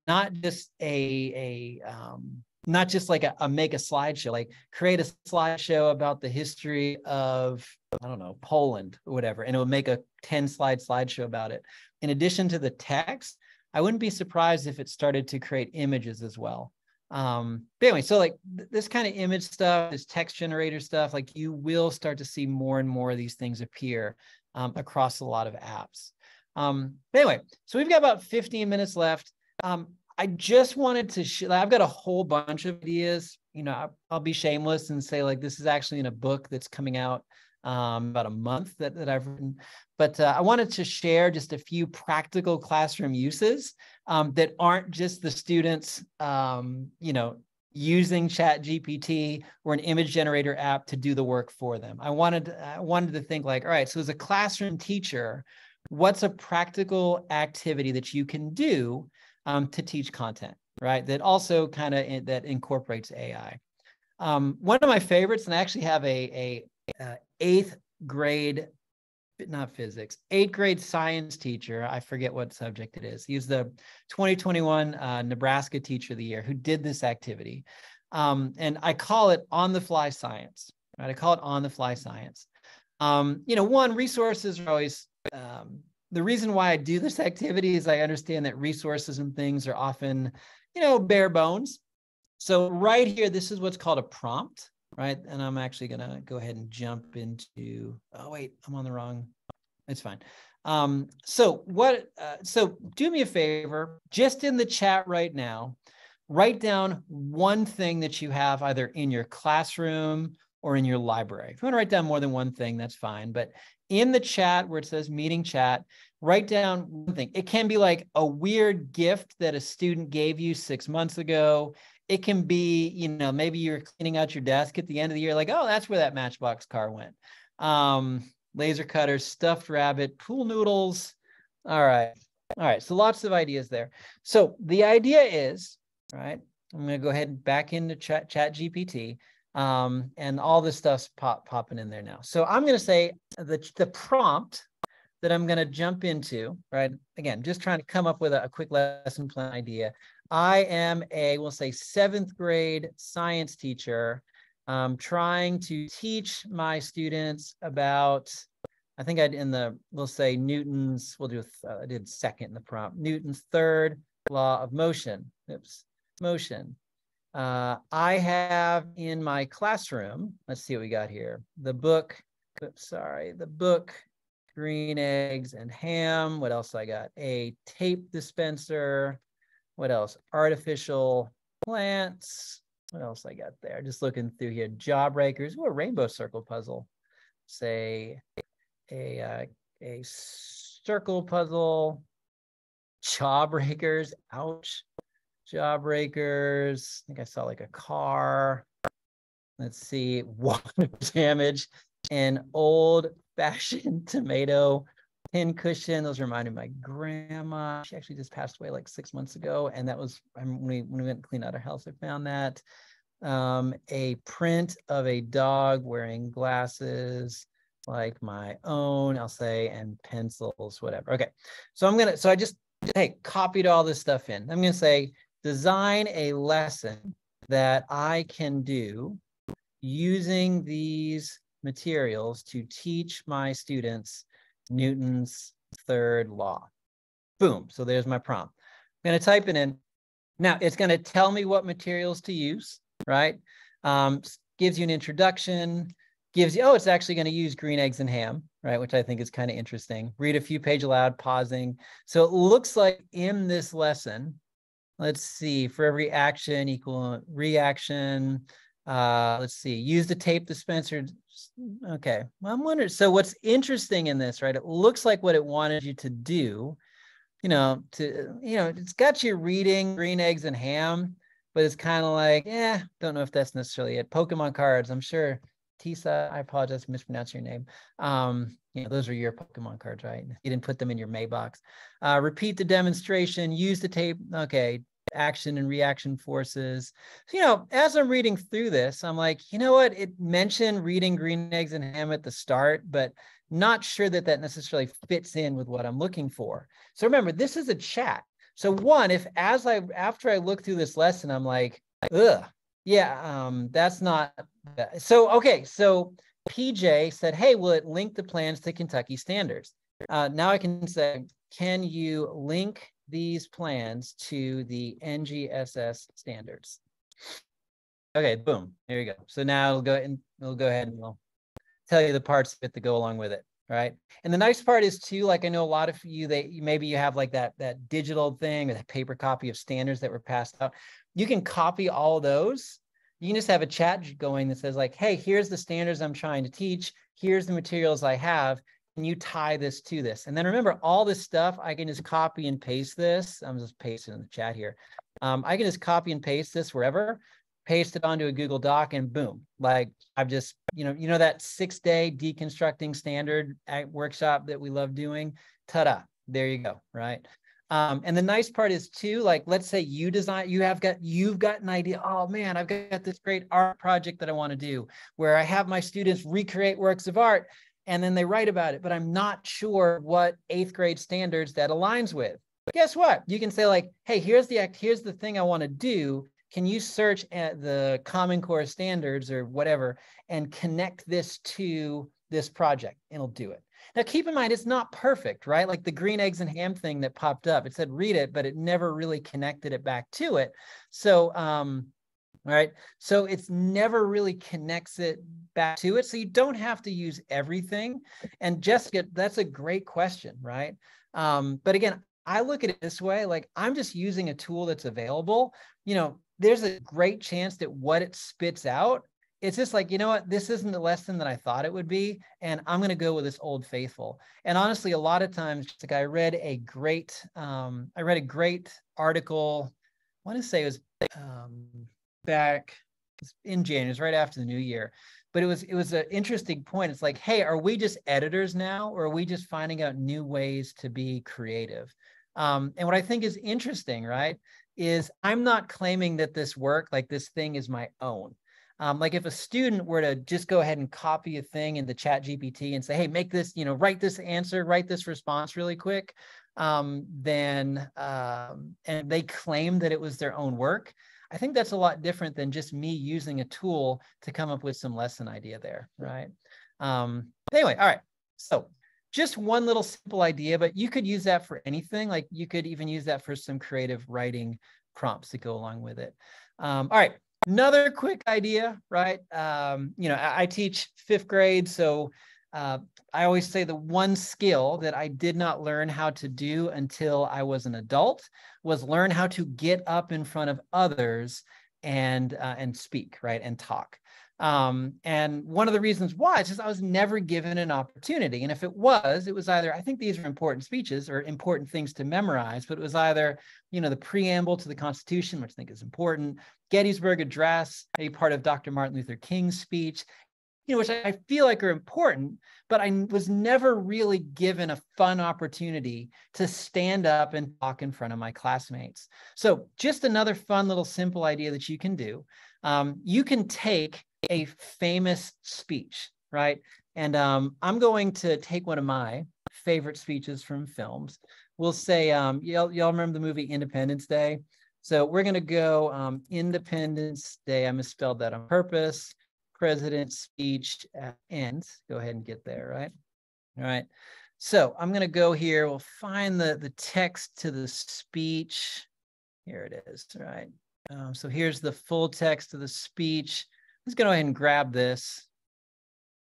Speaker 1: not just a a um, not just like a, a make a slideshow, like create a slideshow about the history of I don't know Poland or whatever, and it would make a ten slide slideshow about it. In addition to the text, I wouldn't be surprised if it started to create images as well. Um, but anyway, so like th- this kind of image stuff, this text generator stuff, like you will start to see more and more of these things appear um, across a lot of apps. Um, but anyway, so we've got about 15 minutes left. Um, I just wanted to. Sh- I've got a whole bunch of ideas. You know, I'll, be shameless and say like this is actually in a book that's coming out um, about a month that, that I've written. But uh, I wanted to share just a few practical classroom uses um, that aren't just the students, um, you know, using Chat GPT or an image generator app to do the work for them. I wanted I wanted to think like, all right, so as a classroom teacher, what's a practical activity that you can do um, to teach content, right? That also kind of in, that incorporates AI. Um, one of my favorites, and I actually have a, a, a eighth grade, not physics, eighth grade science teacher. I forget what subject it is. He's the 2021 uh, Nebraska Teacher of the Year who did this activity. Um, and I call it on the fly science, right? I call it on the fly science. Um, you know, one, resources are always um, the reason why I do this activity is I understand that resources and things are often, you know, bare bones. So right here, this is what's called a prompt, right? And I'm actually gonna go ahead and jump into, oh wait, I'm on the wrong, it's fine. Um, so what, uh, so do me a favor, just in the chat right now, write down one thing that you have either in your classroom or in your library. If you want to write down more than one thing, that's fine. But in the chat where it says meeting chat, write down one thing. It can be like a weird gift that a student gave you six months ago. It can be, you know, maybe you're cleaning out your desk at the end of the year, like, oh, that's where that Matchbox car went. Um, laser cutters, stuffed rabbit, pool noodles. All right. All right. So lots of ideas there. So the idea is, right, I'm going to go ahead and back into chat, chat GPT um, and all this stuff's pop, popping in there now. So I'm going to say the, the prompt that I'm going to jump into, right? Again, just trying to come up with a, a quick lesson plan idea. I am a, we'll say seventh grade science teacher, um, trying to teach my students about, I think I in the, we'll say Newton's, we'll do, I did second in the prompt, Newton's third law of motion. Oops, motion. Uh, I have in my classroom, let's see what we got here. The book, oops, sorry, the book, green eggs and ham. What else I got? A tape dispenser. What else? Artificial plants. What else I got there? Just looking through here. Jawbreakers. Ooh, a rainbow circle puzzle. Say a, uh, a circle puzzle, jawbreakers, ouch, jawbreakers. I think I saw like a car. Let's see, water damage, an old fashioned tomato pin cushion. Those reminded my grandma. She actually just passed away like six months ago. And that was when we, when we went to clean out our house, I found that. Um, a print of a dog wearing glasses like my own, I'll say, and pencils, whatever. Okay. So I'm going to, so I just, hey, copied all this stuff in. I'm going to say, design a lesson that I can do using these materials to teach my students Newton's third law. Boom. So there's my prompt. I'm going to type it in. Now it's going to tell me what materials to use, right? Um, gives you an introduction, gives you, oh, it's actually going to use green eggs and ham, right? Which I think is kind of interesting. Read a few page aloud, pausing. So it looks like in this lesson, let's see, for every action equal reaction, uh, let's see, use the tape dispenser. Okay, well, I'm wondering. So what's interesting in this, right? It looks like what it wanted you to do, you know, to you know, it's got you reading green eggs and ham, but it's kind of like, yeah, don't know if that's necessarily it. Pokemon cards, I'm sure. Tisa, I apologize mispronouncing your name. Um, you know, those are your Pokemon cards, right? You didn't put them in your Maybox. Uh, repeat the demonstration, use the tape. Okay, action and reaction forces. So, you know, as I'm reading through this, I'm like, you know what? It mentioned reading green eggs and ham at the start, but not sure that that necessarily fits in with what I'm looking for. So remember, this is a chat. So one, if as I after I look through this lesson, I'm like, ugh, yeah, um, that's not. So okay, so PJ said, hey, will it link the plans to Kentucky standards? Uh, now I can say, can you link these plans to the NGSS standards. Okay, boom, there you go. So now it'll go and we'll go ahead and we'll tell you the parts of it that go along with it, right? And the nice part is too, like I know a lot of you, that maybe you have like that that digital thing or that paper copy of standards that were passed out. You can copy all those. You can just have a chat going that says like, hey, here's the standards I'm trying to teach. Here's the materials I have can you tie this to this? And then remember all this stuff, I can just copy and paste this. I'm just pasting in the chat here. Um, I can just copy and paste this wherever, paste it onto a Google Doc and boom. Like I've just, you know, you know, that six day deconstructing standard workshop that we love doing, ta-da, there you go, right? Um, and the nice part is too, like, let's say you design, you have got, you've got an idea. Oh man, I've got this great art project that I want to do where I have my students recreate works of art and then they write about it, but I'm not sure what eighth grade standards that aligns with. But guess what? You can say like, hey, here's the act, here's the thing I want to do. Can you search at the Common Core standards or whatever and connect this to this project? It'll do it. Now, keep in mind, it's not perfect, right? Like the green eggs and ham thing that popped up. It said read it, but it never really connected it back to it. So um. So it's never really connects it back to it. So you don't have to use everything. And Jessica, that's a great question, right? Um, but again, I look at it this way like I'm just using a tool that's available. You know, there's a great chance that what it spits out, it's just like, you know what, this isn't the lesson that I thought it would be. And I'm going to go with this old faithful. And honestly, a lot of times, like I read a great, um, I read a great article. I want to say it was um, back in January, was right after the new year. But it was it was an interesting point. It's like, hey, are we just editors now, or are we just finding out new ways to be creative? Um, and what I think is interesting, right, is I'm not claiming that this work, like this thing, is my own. Um, like if a student were to just go ahead and copy a thing in the chat GPT and say, hey, make this, you know, write this answer, write this response really quick, um, then, um, and they claim that it was their own work, I think that's a lot different than just me using a tool to come up with some lesson idea there, right? Um, anyway, all right. So just one little simple idea, but you could use that for anything. Like you could even use that for some creative writing prompts to go along with it. Um, all right, another quick idea, right? Um, you know, I, I, teach fifth grade, so uh, I always say the one skill that I did not learn how to do until I was an adult was learn how to get up in front of others and uh, and speak, right, and talk. Um, and one of the reasons why is just I was never given an opportunity. And if it was, it was either, I think these are important speeches or important things to memorize, but it was either, you know, the preamble to the Constitution, which I think is important, Gettysburg Address, a part of Dr. Martin Luther King's speech, you know, which I feel like are important, but I was never really given a fun opportunity to stand up and talk in front of my classmates. So just another fun little simple idea that you can do. Um, you can take a famous speech, right? And um, I'm going to take one of my favorite speeches from films. We'll say, um, y'all, y'all remember the movie Independence Day? So we're going to go um, Independence Day. I misspelled that on purpose. President's speech ends. Go ahead and get there, right? All right. So I'm going to go here. We'll find the, the text to the speech. Here it is, right? Um, so here's the full text of the speech. Let's go ahead and grab this,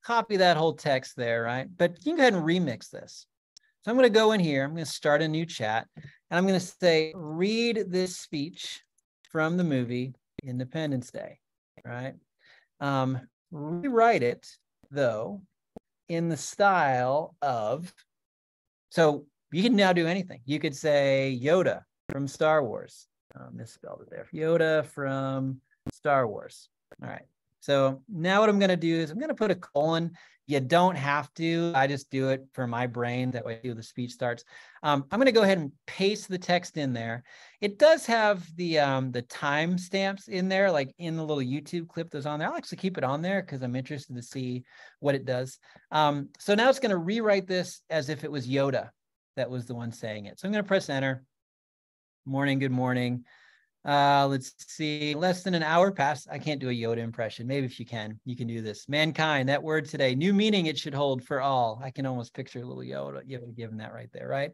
Speaker 1: copy that whole text there, right? But you can go ahead and remix this. So I'm going to go in here. I'm going to start a new chat and I'm going to say, read this speech from the movie Independence Day, right? Um, rewrite it though in the style of, so you can now do anything. You could say Yoda from Star Wars. Misspelled it there. Yoda from Star Wars. All right. So now what I'm going to do is I'm going to put a colon. You don't have to. I just do it for my brain. That way the speech starts. Um, I'm going to go ahead and paste the text in there. It does have the um, the time stamps in there, like in the little YouTube clip that's on there. I'll actually keep it on there because I'm interested to see what it does. Um, so now it's going to rewrite this as if it was Yoda that was the one saying it. So I'm going to press enter. Morning, good morning. Uh, let's see, less than an hour passed. I can't do a Yoda impression. Maybe if you can, you can do this. Mankind, that word today, new meaning it should hold for all. I can almost picture a little Yoda, given that right there, right?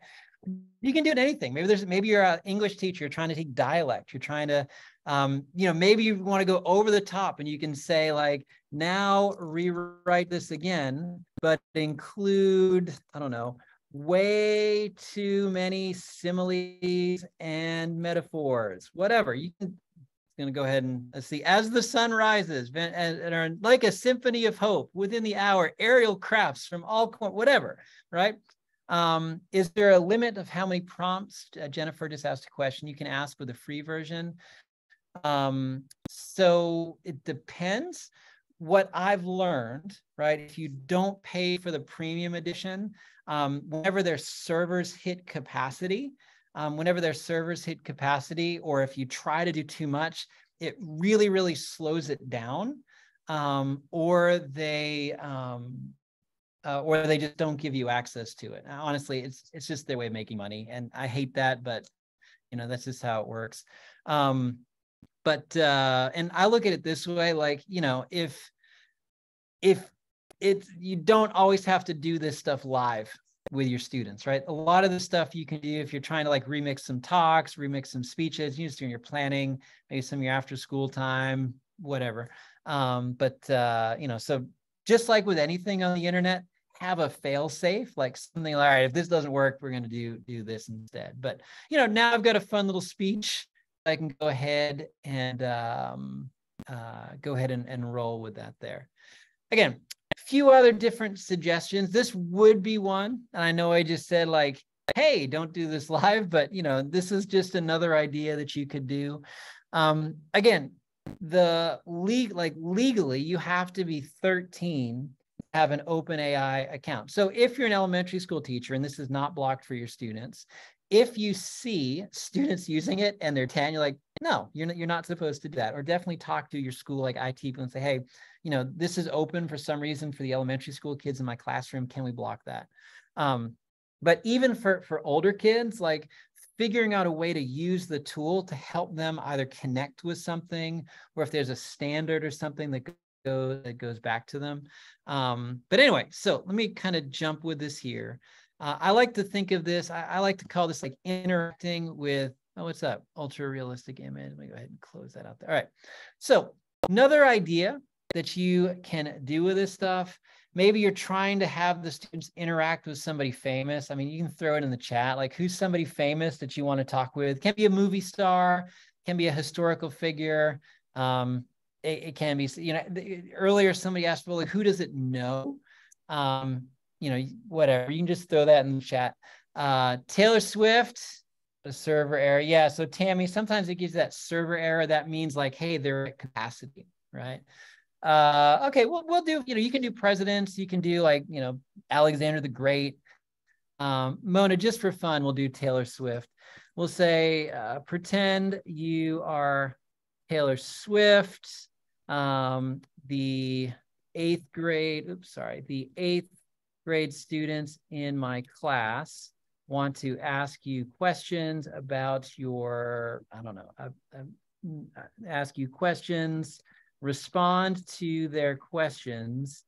Speaker 1: You can do it anything. Maybe there's maybe you're an English teacher, you're trying to take dialect, you're trying to, um, you know, maybe you want to go over the top and you can say like, now rewrite this again, but include, I don't know, way too many similes and metaphors, whatever. You can going to go ahead and let's see. As the sun rises, and, and like a symphony of hope within the hour, aerial crafts from all corners, whatever, right? Um, is there a limit of how many prompts? Uh, Jennifer just asked a question. You can ask with a free version. Um, so it depends. What I've learned, right? If you don't pay for the premium edition, um, whenever their servers hit capacity, um, whenever their servers hit capacity, or if you try to do too much, it really, really slows it down, um, or they um, uh, or they just don't give you access to it. Honestly, it's it's just their way of making money, and I hate that, but you know that's just how it works. Um, but uh, and I look at it this way, like you know, if if it's you don't always have to do this stuff live with your students, right? A lot of the stuff you can do if you're trying to like remix some talks, remix some speeches, you just doing your planning, maybe some of your after school time, whatever. Um, but uh, you know, so just like with anything on the internet, have a fail safe, like something like, all right, if this doesn't work, we're going to do do this instead. But you know, now I've got a fun little speech. I can go ahead and um, uh, go ahead and, and roll with that there. Again, a few other different suggestions. This would be one. And I know I just said like, hey, don't do this live, but you know, this is just another idea that you could do. Um, again, the league like legally, you have to be 13 have an open AI account. So if you're an elementary school teacher and this is not blocked for your students, if you see students using it and they're 10, you're like, no, you're not, you're not supposed to do that. Or definitely talk to your school like IT people and say, hey, you know, this is open for some reason for the elementary school kids in my classroom. Can we block that? Um, but even for, for older kids, like figuring out a way to use the tool to help them either connect with something or if there's a standard or something that goes, that goes back to them. Um, but anyway, so let me kind of jump with this here. Uh, I like to think of this, I, I, like to call this like interacting with, oh, what's up? Ultra realistic image. Let me go ahead and close that out there. All right. So another idea that you can do with this stuff, maybe you're trying to have the students interact with somebody famous. I mean, you can throw it in the chat, like who's somebody famous that you want to talk with? Can be a movie star, can be a historical figure. Um, it, it can be, you know, earlier somebody asked, well, like, who does it know? Um, you know, whatever, you can just throw that in the chat. Uh, Taylor Swift, a server error. Yeah. So Tammy, sometimes it gives that server error. That means like, hey, they're at capacity, right? Uh, okay, we'll, we'll do, you know, you can do presidents, you can do like, you know, Alexander the Great. Um, Mona, just for fun, we'll do Taylor Swift. We'll say, uh, pretend you are Taylor Swift, um, the eighth grade, oops, sorry, the eighth grade students in my class want to ask you questions about your, I don't know, uh, uh, ask you questions, respond to their questions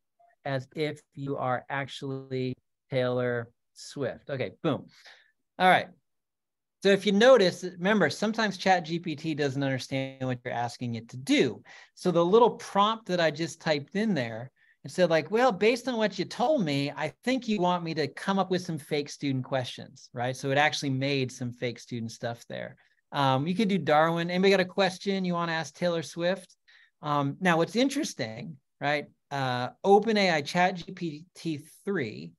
Speaker 1: as if you are actually Taylor Swift. Okay, boom. All right. So if you notice, remember, sometimes Chat GPT doesn't understand what you're asking it to do. So the little prompt that I just typed in there, it said like, well, based on what you told me, I think you want me to come up with some fake student questions, right? So it actually made some fake student stuff there. Um, you could do Darwin. Anybody got a question you want to ask Taylor Swift? Um, now, what's interesting, right? Uh, OpenAI Chat GPT 3,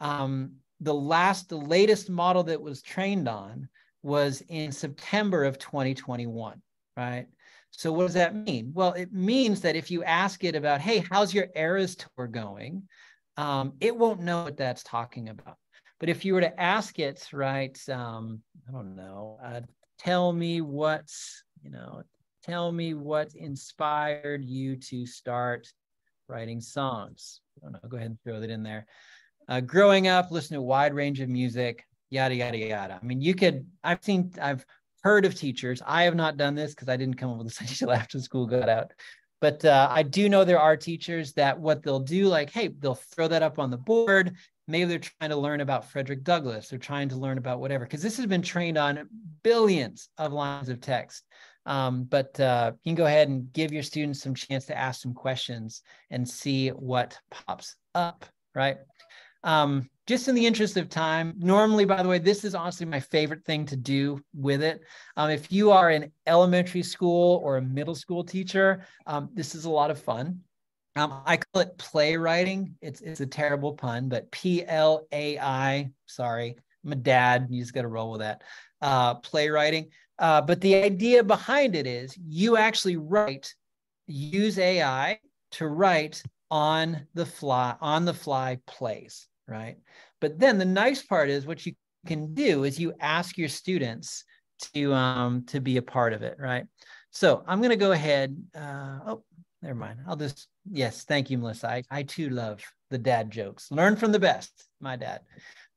Speaker 1: um, the last, the latest model that was trained on was in September of 2021, right? So what does that mean? Well, it means that if you ask it about, hey, how's your Eras tour going? Um, it won't know what that's talking about. But if you were to ask it, right, um, I don't know, uh, tell me what's, you know, tell me what inspired you to start writing songs. I don't know, go ahead and throw that in there. Uh, growing up, listen to a wide range of music yada yada yada. I mean, you could. I've seen. I've heard of teachers. I have not done this because I didn't come up with this until after school got out. But uh, I do know there are teachers that what they'll do, like, hey, they'll throw that up on the board. Maybe they're trying to learn about Frederick Douglass. They're trying to learn about whatever, because this has been trained on billions of lines of text. Um, but uh, you can go ahead and give your students some chance to ask some questions and see what pops up, right? Um, just in the interest of time, normally, by the way, this is honestly my favorite thing to do with it. Um, if you are an elementary school or a middle school teacher, um, this is a lot of fun. Um, I call it playwriting. It's it's a terrible pun, but P L A I. Sorry, I'm a dad. You just got to roll with that. Uh, playwriting. Uh, but the idea behind it is you actually write, use AI to write on the fly on the fly plays right? But then the nice part is what you can do is you ask your students to um, to be a part of it, right? So I'm going to go ahead. Uh, oh, never mind. I'll just yes, thank you, Melissa. I, I too love the dad jokes. Learn from the best, my dad.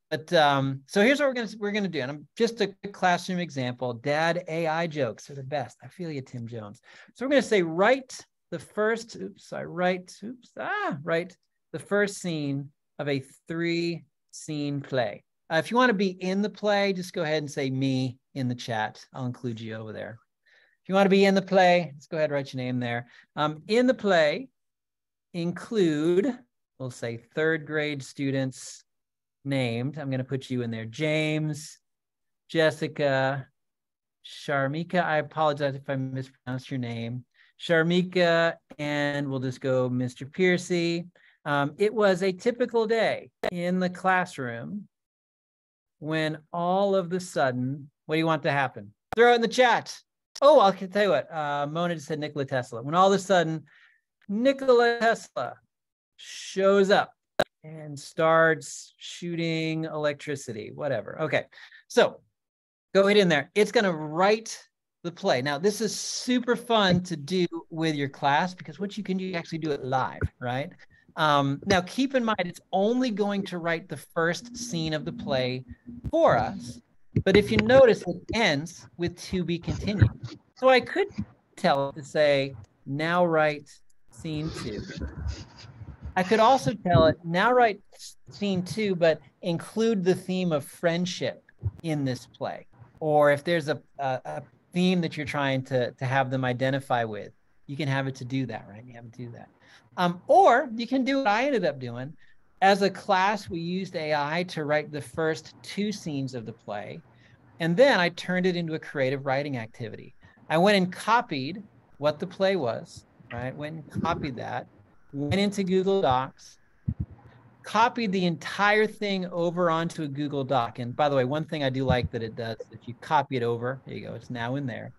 Speaker 1: But um, so here's what we're gonna we're gonna do, and I'm just a classroom example. Dad AI jokes are the best. I feel you, Tim Jones. So we're gonna say write the first. Oops, I write. Oops, ah, write the first scene of a three scene play. Uh, if you want to be in the play, just go ahead and say me in the chat. I'll include you over there. If you want to be in the play, let's go ahead and write your name there. Um, in the play, include, we'll say third grade students named. I'm going to put you in there. James, Jessica, Sharmika. I apologize if I mispronounced your name. Sharmika, and we'll just go Mr. Piercey. Um, it was a typical day in the classroom when all of the sudden, what do you want to happen? Throw it in the chat. Oh, I'll tell you what. Uh, Mona just said Nikola Tesla. When all of a sudden, Nikola Tesla shows up and starts shooting electricity, whatever. Okay, so go ahead in there. It's going to write the play. Now, this is super fun to do with your class because what you can do, you actually do it live, right? Um, now, keep in mind, it's only going to write the first scene of the play for us. But if you notice, it ends with to be continued. So I could tell it to say, now write scene two. I could also tell it, now write scene two, but include the theme of friendship in this play. Or if there's a, a, a theme that you're trying to, to have them identify with, you can have it to do that, right? You have it to do that. Um, or you can do what I ended up doing. As a class, we used AI to write the first two scenes of the play. And then I turned it into a creative writing activity. I went and copied what the play was, right? Went and copied that, went into Google Docs, copied the entire thing over onto a Google Doc. And by the way, one thing I do like that it does, if you copy it over, there you go, it's now in there.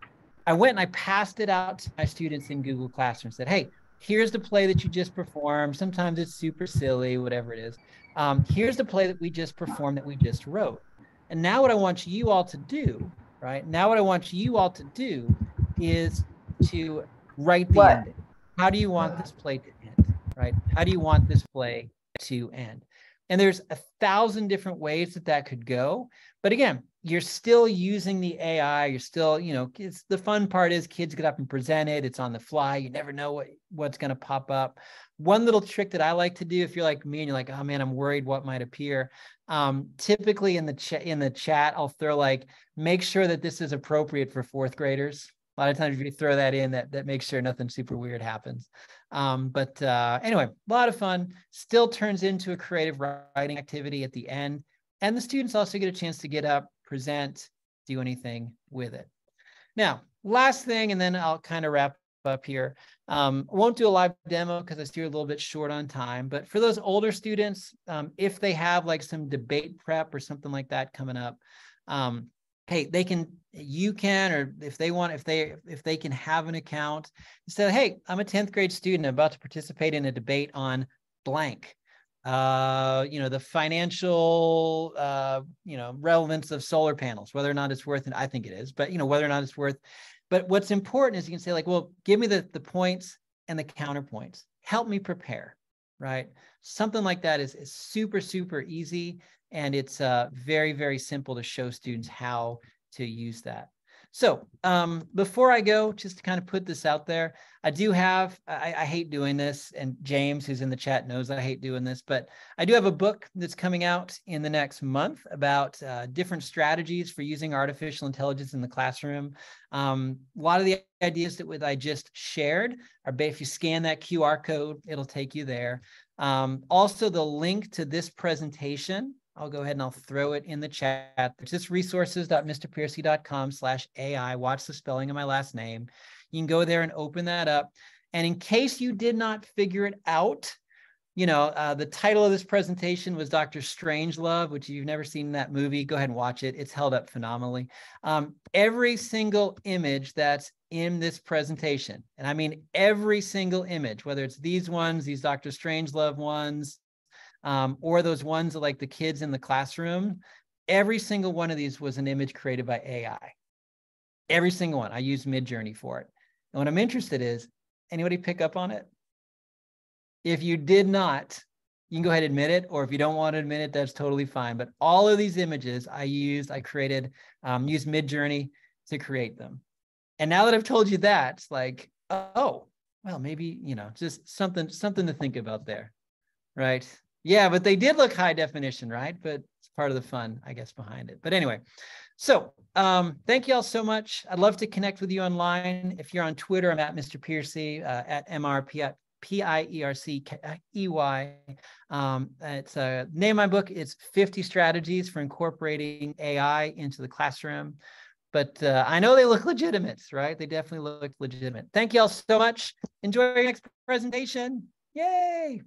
Speaker 1: I went and I passed it out to my students in Google Classroom, said, hey, here's the play that you just performed. Sometimes it's super silly, whatever it is. Um, here's the play that we just performed that we just wrote. And now what I want you all to do, right? Now what I want you all to do is to write the
Speaker 2: What?
Speaker 1: ending. How do you want this play to end, right? How do you want this play to end? And there's a thousand different ways that that could go. But again, you're still using the AI. You're still, you know, it's the fun part is kids get up and present it. It's on the fly. You never know what what's going to pop up. One little trick that I like to do, if you're like me and you're like, oh man, I'm worried what might appear. Um, typically in the chat in the chat, I'll throw like, make sure that this is appropriate for fourth graders. A lot of times if you throw that in, that that makes sure nothing super weird happens. Um, but uh, anyway, a lot of fun. Still turns into a creative writing activity at the end, and the students also get a chance to get up, present, do anything with it. Now, last thing, and then I'll kind of wrap up here. Um, won't do a live demo because I see we're a little bit short on time. But for those older students, um, if they have like some debate prep or something like that coming up, um, hey, they can, you can, or if they want, if they if they can have an account, say, hey, I'm a 10th grade student about to participate in a debate on blank. Uh, you know, the financial, uh, you know, relevance of solar panels, whether or not it's worth, and I think it is, but you know, whether or not it's worth. But what's important is you can say like, well, give me the the points and the counterpoints. Help me prepare, right? Something like that is, is super super easy, and it's uh, very very simple to show students how to use that. So um, before I go, just to kind of put this out there, I do have, I, I, hate doing this, and James, who's in the chat, knows I hate doing this, but I do have a book that's coming out in the next month about uh, different strategies for using artificial intelligence in the classroom. Um, a lot of the ideas that I just shared are, if you scan that QR code, it'll take you there. Um, also, the link to this presentation I'll go ahead and I'll throw it in the chat. It's just resources.mrpiercey.com slash AI. Watch the spelling of my last name. You can go there and open that up. And in case you did not figure it out, you know, uh, the title of this presentation was Dr. Strangelove, which you've never seen that movie. Go ahead and watch it. It's held up phenomenally. Um, every single image that's in this presentation, and I mean every single image, whether it's these ones, these Dr. Strangelove ones, um, or those ones like the kids in the classroom, every single one of these was an image created by AI. Every single one. I used Midjourney for it. And what I'm interested is, anybody pick up on it? If you did not, you can go ahead and admit it, or if you don't want to admit it, that's totally fine. But all of these images I used, I created, um, used Midjourney to create them. And now that I've told you that, it's like, oh, well, maybe, you know, just something, something to think about there, right? Yeah, but they did look high definition, right? But it's part of the fun, I guess, behind it. But anyway, so um, thank you all so much. I'd love to connect with you online. If you're on Twitter, I'm at Mr. Piercey, uh, at MRP. P-I-E-R-C-E-Y. Um, it's a name of my book. It's 50 strategies for incorporating AI into the classroom. But uh, I know they look legitimate, right? They definitely look legitimate. Thank you all so much. Enjoy your next presentation. Yay.